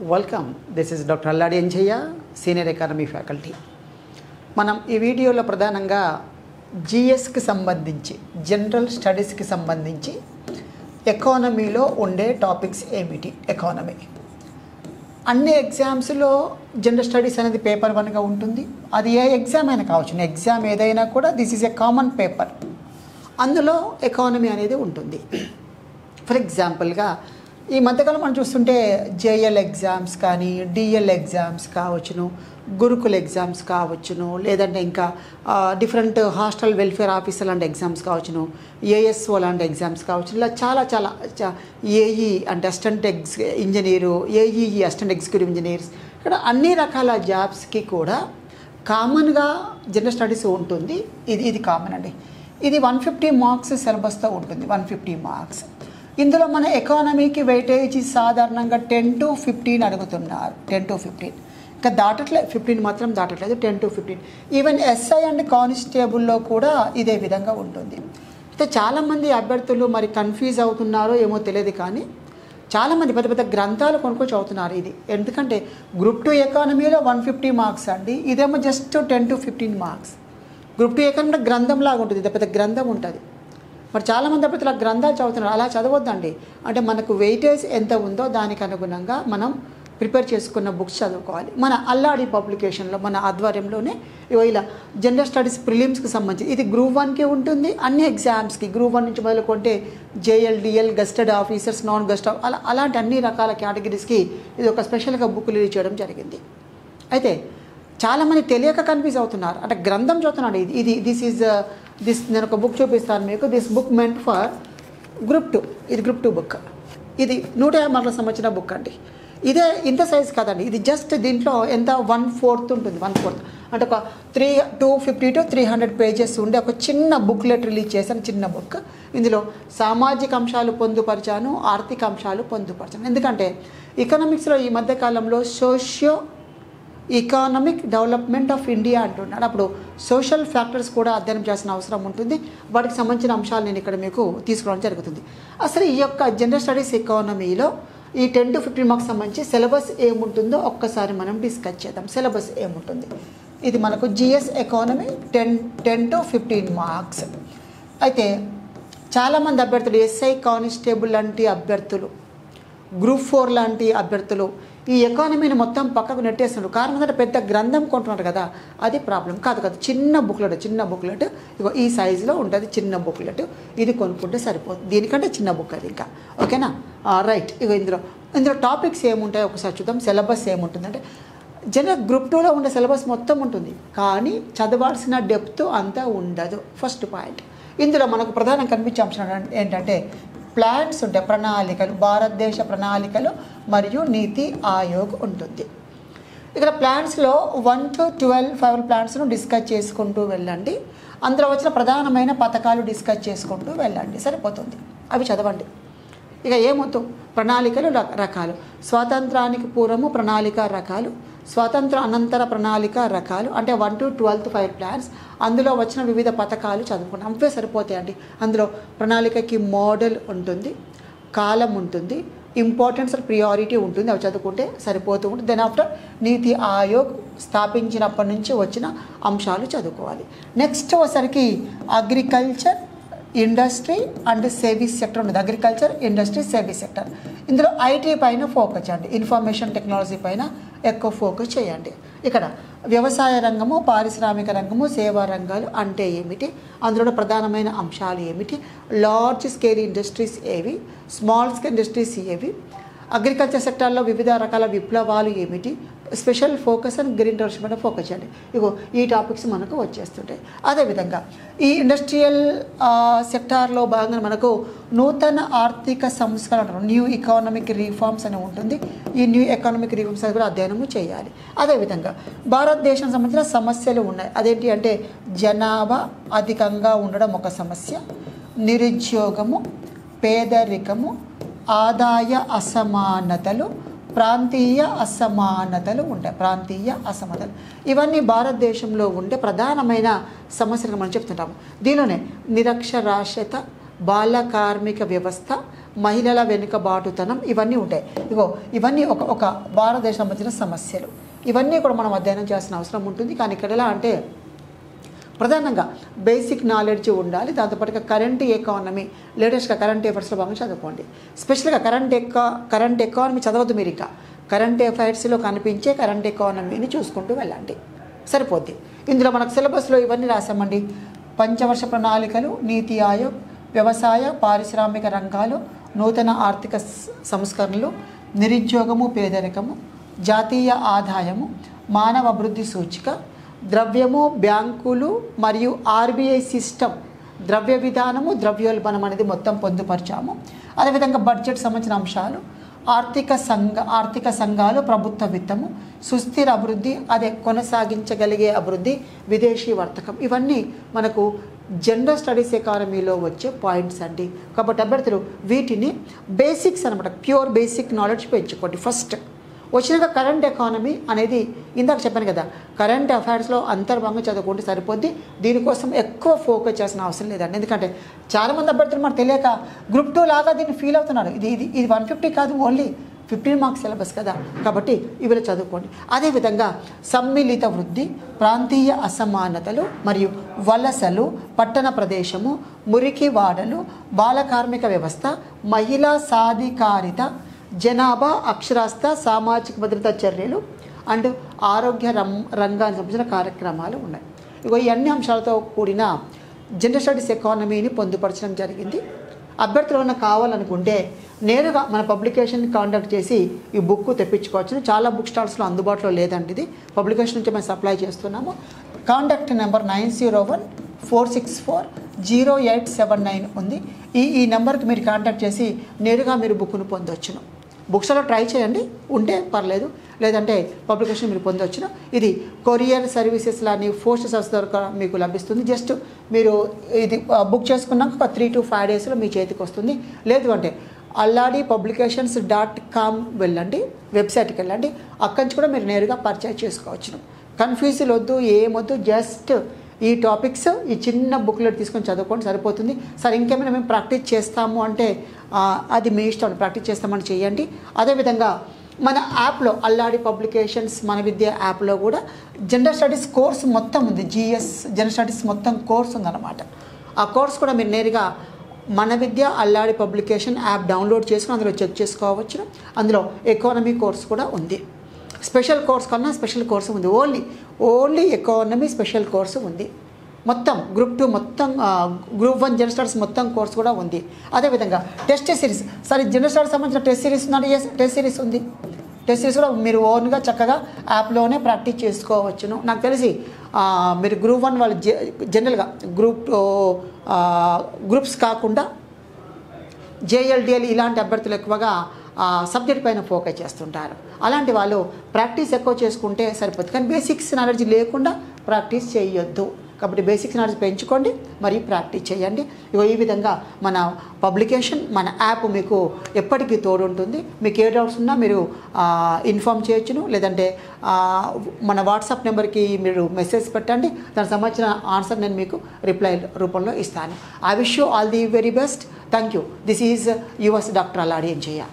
Welcome this is doctor Alladi Enjaiah senior economy faculty మనం ఈ వీడియోలో ప్రధానంగా జిఎస్కి సంబంధించి జనరల్ స్టడీస్కి సంబంధించి ఎకానమీలో ఉండే టాపిక్స్ ఏమిటి? ఎకానమీ అన్ని ఎగ్జామ్స్లో జనరల్ స్టడీస్ అనేది పేపర్ వన్గా ఉంటుంది. అది ఏ ఎగ్జామ్ అయినా కావచ్చు. ఎగ్జామ్ ఏదైనా కూడా this is a common paper అందులో ఎకానమీ అనేది ఉంటుంది. ఫర్ ఎగ్జాంపుల్గా ఈ మధ్యకాలం మనం చూస్తుంటే జేఎల్ ఎగ్జామ్స్ కానీ డిఎల్ ఎగ్జామ్స్ కావచ్చును గురుకుల ఎగ్జామ్స్ కావచ్చును లేదంటే ఇంకా డిఫరెంట్ హాస్టల్ వెల్ఫేర్ ఆఫీసర్ లాంటి ఎగ్జామ్స్ కావచ్చును ఏఎస్ఓ లాంటి ఎగ్జామ్స్ కావచ్చు ఇలా చాలా చాలా ఏఈ అంటే assistant ఎగ్జ్ engineer AEE assistant executive engineers ఇక్కడ అన్ని రకాల జాబ్స్కి కూడా కామన్గా జనరల్ స్టడీస్ ఉంటుంది. ఇది ఇది కామన్ అండి. ఇది వన్ ఫిఫ్టీ మార్క్స్ సిలబస్తో ఉంటుంది. One fifty marks. ఇందులో మన ఎకానమీకి వెయిటేజ్ సాధారణంగా టెన్ టు ఫిఫ్టీన్ అడుగుతున్నారు. Ten to fifteen. ఇంకా దాటట్లేదు ఫిఫ్టీన్ మాత్రం దాటట్లేదు ten to fifteen. Even SI and కానిస్టేబుల్లో కూడా ఇదే విధంగా ఉంటుంది. అయితే చాలామంది అభ్యర్థులు మరి కన్ఫ్యూజ్ అవుతున్నారో ఏమో తెలియదు కానీ చాలామంది పెద్ద పెద్ద గ్రంథాలు కొనుక్కొని చదువుతున్నారు ఇది. ఎందుకంటే గ్రూప్ టూ ఎకానమీలో వన్ ఫిఫ్టీ మార్క్స్ అండి ఇదేమో just ten to fifteen marks. Group two economy గ్రంథం లాగా ఉంటుంది పెద్ద గ్రంథం ఉంటుంది. మరి చాలామంది అప్పుడు ఇలా గ్రంథాలు చదువుతున్నారు. అలా చదవద్దండి. అంటే మనకు వెయిటేజ్ ఎంత ఉందో దానికి అనుగుణంగా మనం ప్రిపేర్ చేసుకున్న బుక్స్ చదువుకోవాలి. మన అల్లాడి పబ్లికేషన్లో మన ఆధ్వర్యంలోనే ఇలా జనరల్ స్టడీస్ ప్రిలిమ్స్కి సంబంధించి ఇది గ్రూప్ వన్కి ఉంటుంది. అన్ని ఎగ్జామ్స్కి గ్రూప్ వన్ నుంచి మొదలుకుంటే JL DL gazetted officers non gazetted అలా అలాంటి అన్ని రకాల కేటగిరీస్కి ఇది ఒక స్పెషల్గా బుక్ రిలీజ్ చేయడం జరిగింది. అయితే చాలామంది తెలియక కన్ఫ్యూజ్ అవుతున్నారు. అంటే గ్రంథం చదువుతున్నాడు. ఇది ఇది దిస్ ఈజ్ దిస్ నేను ఒక బుక్ చూపిస్తాను మీకు. This book meant for group two ఇది గ్రూప్ టూ బుక్ ఇది నూట యాభై మార్కులకు సంబంధించిన బుక్ అండి. ఇదే ఇంత సైజ్ కాదండి. ఇది జస్ట్ దీంట్లో ఎంత? వన్ ఫోర్త్ ఉంటుంది. వన్ ఫోర్త్ అంటే ఒక three two fifty to three hundred pages ఉండే ఒక చిన్న బుక్లెట్ రిలీజ్ చేశాను చిన్న బుక్ ఇందులో సామాజిక అంశాలు పొందుపరిచాను ఆర్థిక అంశాలు పొందుపరిచాను. ఎందుకంటే ఎకనామిక్స్లో ఈ మధ్యకాలంలో socio economic development of India అంటున్నాడు. అప్పుడు సోషల్ ఫ్యాక్టర్స్ కూడా అధ్యయనం చేసిన అవసరం ఉంటుంది. వాటికి సంబంధించిన అంశాలు నేను ఇక్కడ మీకు తీసుకోవడం జరుగుతుంది. అసలు ఈ యొక్క జనరల్ స్టడీస్ ఎకానమీలో ఈ టెన్ టు ఫిఫ్టీన్ మార్క్స్ సంబంధించి సిలబస్ ఏముంటుందో ఒక్కసారి మనం డిస్కస్ చేద్దాం. సిలబస్ ఏముంటుంది? ఇది మనకు GS economy ten ten to fifteen marks అయితే చాలామంది అభ్యర్థులు ఎస్ఐ కానిస్టేబుల్ లాంటి అభ్యర్థులు గ్రూప్ ఫోర్ లాంటి అభ్యర్థులు ఈ ఎకానమీని మొత్తం పక్కకు నెట్టేస్తున్నారు. కారణం ఏంటంటే పెద్ద గ్రంథం కొంటున్నారు కదా అది ప్రాబ్లం కాదు కాదు. చిన్న బుక్లెట్ చిన్న బుక్లెట్ ఇగో ఈ సైజులో ఉంటుంది చిన్న బుక్లెట్ ఇది కొనుక్కుంటే సరిపోతుంది. దీనికంటే చిన్న బుక్ అది ఇంకా. ఓకేనా? రైట్ ఇగో ఇందులో ఇందులో టాపిక్స్ ఏముంటాయి ఒకసారి చూద్దాం. సిలబస్ ఏముంటుందంటే జనరల్ గ్రూప్ టూలో ఉండే సిలబస్ మొత్తం ఉంటుంది కానీ చదవాల్సిన డెప్త్ అంతా ఉండదు. ఫస్ట్ పాయింట్ ఇందులో మనకు ప్రధానం కనిపించే అంశం ఏంటంటే ప్లాన్స్ ఉంటాయి ప్రణాళికలు భారతదేశ ప్రణాళికలు మరియు నీతి ఆయోగ్ ఉంటుంది. ఇక్కడ ప్లాన్స్లో వన్ టు ట్వెల్వ్ ఫైవ్ ప్లాన్స్ను డిస్కస్ చేసుకుంటూ వెళ్ళండి. అందులో వచ్చిన ప్రధానమైన పథకాలు డిస్కస్ చేసుకుంటూ వెళ్ళండి. సరిపోతుంది. అవి చదవండి. ఇక ఏమొద్దు ప్రణాళికలు ర- రకాలు. స్వాతంత్రానికి పూర్వము ప్రణాళిక రకాలు. స్వాతంత్ర అనంతర ప్రణాళిక రకాలు అంటే one to twelfth five plans అందులో వచ్చిన వివిధ పథకాలు చదువుకుంటాం అవే సరిపోతాయండి. అందులో ప్రణాళికకి మోడల్ ఉంటుంది కాలం ఉంటుంది ఇంపార్టెన్స్ ప్రియారిటీ ఉంటుంది. అవి చదువుకుంటే సరిపోతూ ఉంటుంది. దెన్ ఆఫ్టర్ నీతి ఆయోగ్ స్థాపించినప్పటి నుంచి వచ్చిన అంశాలు చదువుకోవాలి. నెక్స్ట్ వచ్చరికి అగ్రికల్చర్ ఇండస్ట్రీ అండ్ సేవీస్ సెక్టర్ ఉంటుంది అగ్రికల్చర్ ఇండస్ట్రీ సేవీస్ సెక్టర్ ఇందులో ఐటీ పైన ఫోకస్ అండి ఇన్ఫర్మేషన్ టెక్నాలజీ పైన ఎక్కువ ఫోకస్ చేయండి. ఇక్కడ వ్యవసాయ రంగము పారిశ్రామిక రంగము సేవా రంగాలు అంటే ఏమిటి? అందులో ప్రధానమైన అంశాలు ఏమిటి? లార్జ్ స్కేల్ ఇండస్ట్రీస్ ఏవి? స్మాల్ స్కేల్ ఇండస్ట్రీస్ ఏవి? అగ్రికల్చర్ సెక్టార్లో వివిధ రకాల విప్లవాలు ఏమిటి? Special focus and green township మీద ఫోకస్ చేయండి. ఇగో ఈ టాపిక్స్ మనకు వచ్చేస్తుంటాయి. అదేవిధంగా ఈ ఇండస్ట్రియల్ సెక్టార్లో భాగంగా మనకు నూతన ఆర్థిక సంస్కరణ న్యూ ఎకానమిక్ రీఫార్మ్స్ అని ఉంటుంది. ఈ న్యూ ఎకానమిక్ రీఫార్మ్స్ కూడా అధ్యయనము చేయాలి. అదేవిధంగా భారతదేశం సంబంధించిన సమస్యలు ఉన్నాయి. అదేంటి అంటే జనాభా అధికంగా ఉండడం ఒక సమస్య. నిరుద్యోగము పేదరికము ఆదాయ అసమానతలు ప్రాంతీయ అసమానతలు ఉంటాయి. ప్రాంతీయ అసమానతలు. ఇవన్నీ భారతదేశంలో ఉండే ప్రధానమైన సమస్యలు మనం చెప్తుంటాము. దీనిలోనే నిరక్షరాస్యత బాల కార్మిక వ్యవస్థ మహిళల వెనుకబాటుతనం ఇవన్నీ ఉంటాయి. ఇగో ఇవన్నీ ఒక ఒక భారతదేశం సంబంధించిన సమస్యలు. ఇవన్నీ కూడా మనం అధ్యయనం చేయాల్సిన అవసరం ఉంటుంది. కానీ ఇక్కడ ఎలా అంటే ప్రధానంగా బేసిక్ నాలెడ్జ్ ఉండాలి. దాంతోపాటుగా కరెంట్ ఎకానమీ లేటెస్ట్గా కరెంట్ అఫైర్స్లో భాగంగా చదువుకోండి. స్పెషల్గా కరెంట్ ఎకా కరెంట్ ఎకానమీ చదవద్దు మీరు ఇంకా. కరెంట్ అఫైర్స్లో కనిపించే కరెంట్ ఎకానమీని చూసుకుంటూ వెళ్ళండి. సరిపోద్ది. ఇందులో మనకు సిలబస్లో ఇవన్నీ రాసామండి పంచవర్ష ప్రణాళికలు నీతి ఆయోగ్ వ్యవసాయ పారిశ్రామిక రంగాలు నూతన ఆర్థిక సంస్కరణలు నిరుద్యోగము పేదరికము జాతీయ ఆదాయము మానవ అభివృద్ధి సూచిక ద్రవ్యము బ్యాంకులు మరియు ఆర్బీఐ సిస్టమ్ ద్రవ్య విధానము ద్రవ్యోల్బణం అనేది మొత్తం పొందుపరిచాము. అదేవిధంగా బడ్జెట్ సంబంధించిన అంశాలు ఆర్థిక సంఘ ఆర్థిక సంఘాలు ప్రభుత్వ విత్తము సుస్థిర అభివృద్ధి అదే కొనసాగించగలిగే అభివృద్ధి విదేశీ వర్తకం. ఇవన్నీ మనకు జనరల్ స్టడీస్ ఎకానమీలో వచ్చే పాయింట్స్ అండి. కాబట్టి అభ్యర్థులు వీటిని బేసిక్స్ అనమాట ప్యూర్ బేసిక్ నాలెడ్జ్ పెంచుకోండి ఫస్ట్ వచ్చినాక కరెంట్ ఎకానమీ అనేది ఇందాక చెప్పాను కదా కరెంట్ అఫైర్స్లో అంతర్భాగంగా చదువుకుంటే సరిపోద్ది. దీనికోసం ఎక్కువ ఫోకస్ చేసిన అవసరం లేదండి. ఎందుకంటే చాలామంది అభ్యర్థులు మనకు తెలియక గ్రూప్ టూ లాగా దీన్ని ఫీల్ అవుతున్నారు. ఇది ఇది ఇది వన్ ఫిఫ్టీ కాదు ఓన్లీ ఫిఫ్టీన్ మార్క్స్ సిలబస్ కదా. కాబట్టి ఇవిలో చదువుకోండి. అదేవిధంగా సమ్మిళిత వృద్ధి ప్రాంతీయ అసమానతలు మరియు వలసలు పట్టణ ప్రదేశము మురికి వాడలు బాల కార్మిక వ్యవస్థ మహిళా సాధికారిత జనాభా అక్షరాస్యత సామాజిక భద్రతా చర్యలు అండ్ ఆరోగ్య రం రంగానికి సంబంధించిన కార్యక్రమాలు ఉన్నాయి. ఇగో ఈ అన్ని అంశాలతో కూడిన జనరల్ స్టడీస్ ఎకానమీని పొందుపరచడం జరిగింది. అభ్యర్థులు ఏమైనా కావాలనుకుంటే నేరుగా మన పబ్లికేషన్ కాంటాక్ట్ చేసి ఈ బుక్ తెప్పించుకోవచ్చు చాలా బుక్ స్టాల్స్లో అందుబాటులో లేదండి ఇది. పబ్లికేషన్ నుంచి మేము సప్లై చేస్తున్నాము. Contact number nine zero one four six four zero eight seven nine ఉంది. ఈ ఈ నెంబర్కి మీరు కాంటాక్ట్ చేసి నేరుగా మీరు బుక్ను పొందొచ్చును. బుక్స్లో ట్రై చేయండి. ఉంటే పర్లేదు. లేదంటే పబ్లికేషన్ మీరు పొందొచ్చిన ఇది కొరియర్ సర్వీసెస్ లాని పోస్ట్ సర్వీస్ ద్వారా మీకు లభిస్తుంది. జస్ట్ మీరు ఇది బుక్ చేసుకున్నాక ఒక త్రీ టు ఫైవ్ డేస్లో మీ చేతికి వస్తుంది. లేదు అంటే అల్లాడి పబ్లికేషన్స్ డాట్ కామ్ వెళ్ళండి. వెబ్సైట్కి వెళ్ళండి. అక్కడి నుంచి కూడా మీరు నేరుగా పర్చేజ్ చేసుకోవచ్చును కన్ఫ్యూజన్ వద్దు ఏమొద్దు జస్ట్ ఈ టాపిక్స్ ఈ చిన్న బుక్లెట్ తీసుకొని చదువుకోండి సరిపోతుంది. సరే ఇంకేమైనా మేము ప్రాక్టీస్ చేస్తాము అంటే అది మీ ఇష్టం ప్రాక్టీస్ చేస్తామని చేయండి. అదేవిధంగా మన యాప్లో అల్లాడి పబ్లికేషన్స్ మన విద్య యాప్లో కూడా జనరల్ స్టడీస్ కోర్స్ మొత్తం ఉంది. జిఎస్ జనరల్ స్టడీస్ మొత్తం కోర్స్ ఉందన్నమాట. ఆ కోర్స్ కూడా మీరు నేరుగా మన Vidya Alladi publication app download చేసుకుని అందులో చెక్ చేసుకోవచ్చు. అందులో ఎకానమీ కోర్స్ కూడా ఉంది. స్పెషల్ కోర్స్ కన్నా స్పెషల్ కోర్సు ఉంది. Only only economy special course ఉంది. మొత్తం గ్రూప్ టూ మొత్తం గ్రూప్ వన్ జనరల్ స్టడీస్ మొత్తం కోర్స్ కూడా ఉంది. అదేవిధంగా టెస్ట్ సిరీస్ సరే జనరల్ స్టడీస్ సంబంధించిన టెస్ట్ సిరీస్ ఉందంటే టెస్ట్ సిరీస్ ఉంది. టెస్ట్ సిరీస్ కూడా మీరు ఓన్గా చక్కగా యాప్లోనే ప్రాక్టీస్ చేసుకోవచ్చును. నాకు తెలిసి మీరు గ్రూప్ వన్ వాళ్ళు జ- జనరల్గా గ్రూప్ గ్రూప్స్ కాకుండా జేఎల్డిఎల్ ఇలాంటి అభ్యర్థులు ఎక్కువగా సబ్జెక్ట్ పైన ఫోకస్ చేస్తుంటారు. అలాంటి వాళ్ళు ప్రాక్టీస్ ఎక్కువ చేసుకుంటే సరిపోతుంది కానీ బేసిక్స్ నాలెడ్జ్ లేకుండా ప్రాక్టీస్ చేయొద్దు. కాబట్టి బేసిక్స్ నాలెడ్జ్ పెంచుకోండి మరియు ప్రాక్టీస్ చేయండి. ఇగో ఈ విధంగా మన పబ్లికేషన్ మన యాప్ మీకు ఎప్పటికీ తోడుంటుంది. మీకు ఏ డౌట్స్ ఉన్నా మీరు ఇన్ఫామ్ చేయొచ్చును. లేదంటే మన వాట్సాప్ నెంబర్కి మీరు మెసేజ్ పెట్టండి. దానికి సంబంధించిన ఆన్సర్ నేను మీకు రిప్లై రూపంలో ఇస్తాను. I wish you all the very best. Thank you. This is yours doctor Alladi Enjaiah